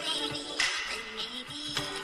Maybe, then maybe.